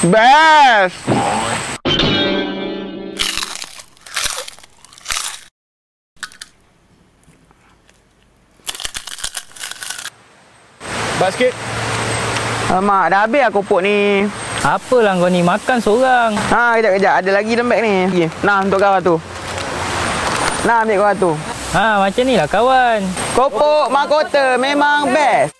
Best. Basket. Alamak, dah habis aku pupuk ni. Apalah kau ni makan seorang. Ha, kejap kejap. Ada lagi dalam beg ni. Okay. Nah, untuk kau tu. Nah, ambil kau tu. Ha macam ni lah kawan. Kopok mahkota memang best.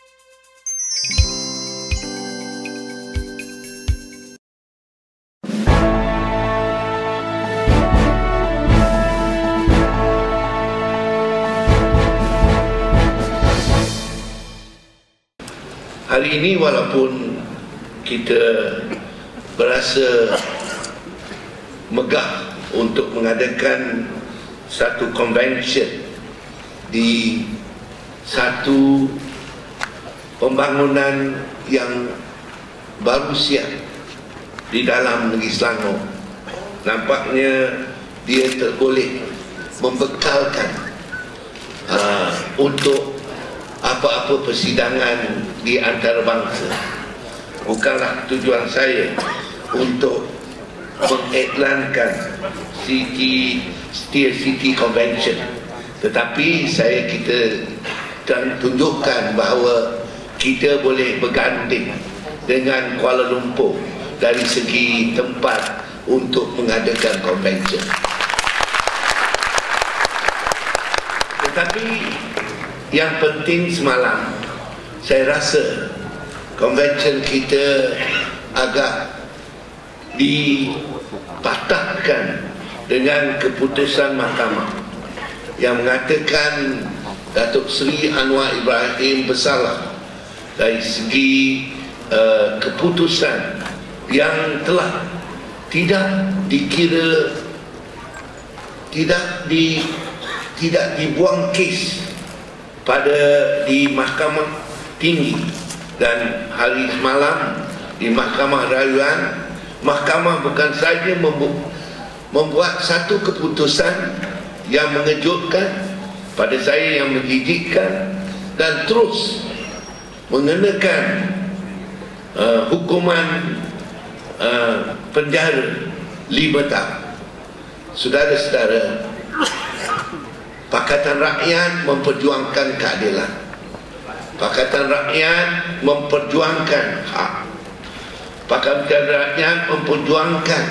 Hari ini walaupun kita berasa megah untuk mengadakan satu convention di satu pembangunan yang baru siap di dalam negeri Selangor. Nampaknya dia terboleh membekalkan uh, untuk apa-apa persidangan di antara bangsa bukanlah tujuan saya untuk mengiklankan City Steel City Convention. Tetapi saya kita dan tunjukkan bahawa kita boleh berganding dengan Kuala Lumpur dari segi tempat untuk mengadakan convention. Tetapi yang penting semalam saya rasa convention kita agak dipatahkan dengan keputusan mahkamah yang mengatakan Datuk Seri Anwar Ibrahim bersalah dari segi uh, keputusan yang telah tidak dikira tidak di tidak dibuang kes pada di mahkamah tinggi dan hari semalam di mahkamah rayuan mahkamah bukan saja membu- membuat satu keputusan yang mengejutkan pada saya yang menjijikkan dan terus mengenakan uh, hukuman uh, penjara lima tahun. Saudara-saudara Pakatan Rakyat memperjuangkan keadilan. Pakatan Rakyat memperjuangkan hak. Pakatan Rakyat memperjuangkan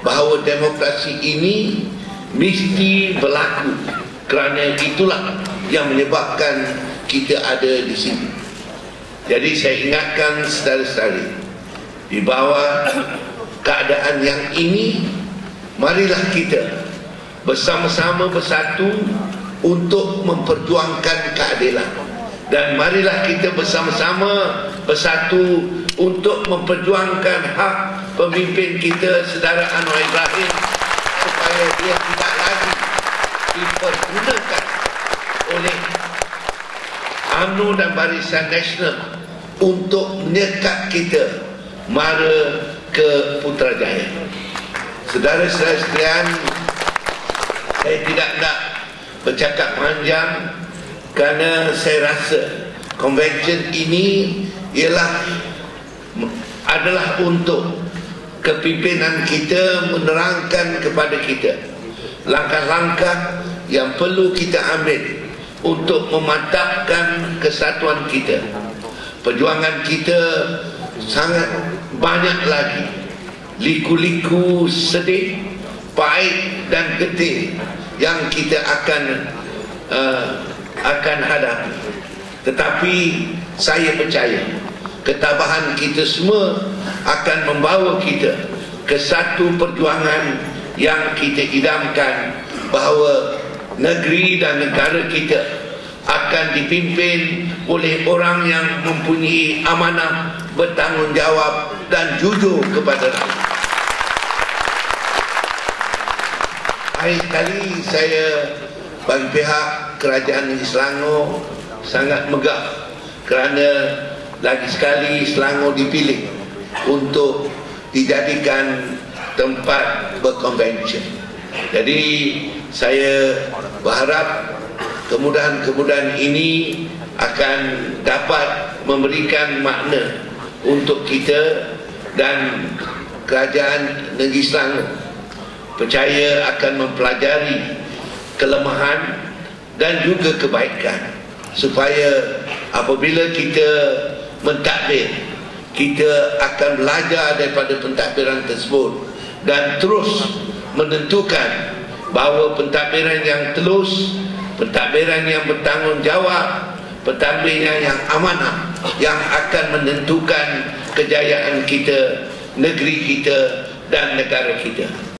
bahawa demokrasi ini mesti berlaku kerana itulah yang menyebabkan kita ada di sini. Jadi saya ingatkan saudara-saudari di bawah keadaan yang ini marilah kita bersama-sama bersatu untuk memperjuangkan keadilan dan marilah kita bersama-sama bersatu untuk memperjuangkan hak pemimpin kita saudara Anwar Ibrahim supaya dia tidak lagi dipergunakan oleh UMNO dan Barisan Nasional untuk menyekat kita mara ke Putrajaya. Saudara-saudara sekalian, saya tidak nak bercakap panjang kerana saya rasa convention ini ialah adalah untuk kepimpinan kita menerangkan kepada kita langkah-langkah yang perlu kita ambil untuk memantapkan kesatuan kita. Perjuangan kita sangat banyak lagi. Liku-liku sedih pahit dan getih yang kita akan uh, akan hadapi tetapi saya percaya ketabahan kita semua akan membawa kita ke satu perjuangan yang kita idamkan bahawa negeri dan negara kita akan dipimpin oleh orang yang mempunyai amanah bertanggungjawab dan jujur kepada rakyat Hari kali saya bagi pihak kerajaan negeri Selangor sangat megah kerana lagi sekali Selangor dipilih untuk dijadikan tempat berkonvention. Jadi saya berharap kemudahan-kemudahan ini akan dapat memberikan makna untuk kita dan kerajaan negeri Selangor percaya akan mempelajari kelemahan dan juga kebaikan. Supaya apabila kita mentadbir kita akan belajar daripada pentadbiran tersebut dan terus menentukan bahawa pentadbiran yang telus pentadbiran yang bertanggungjawab pentadbiran yang amanah yang akan menentukan kejayaan kita negeri kita dan negara kita